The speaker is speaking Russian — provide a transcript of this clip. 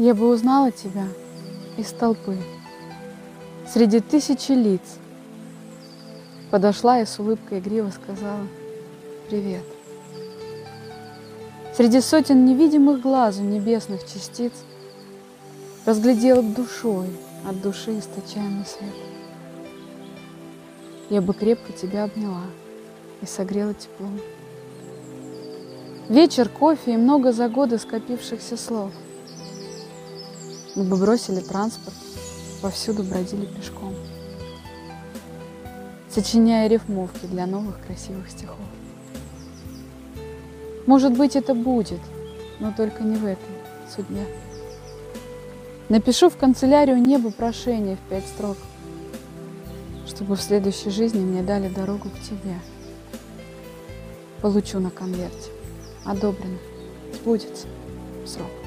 Я бы узнала тебя из толпы, Среди тысячи лиц. Подошла и с улыбкой игриво сказала «Привет». Среди сотен невидимых глазу небесных частиц Разглядела душой от души источаемый свет. Я бы крепко тебя обняла и согрела теплом. Вечер, кофе и много за годы скопившихся слов. Мы бы бросили транспорт, повсюду бродили пешком, сочиняя рифмовки для новых красивых стихов. Может быть, это будет, но только не в этой судьбе. Напишу в канцелярию небо прошение в пять строк, чтобы в следующей жизни мне дали дорогу к тебе. Получу на конверте. Одобрено. Сбудется срок.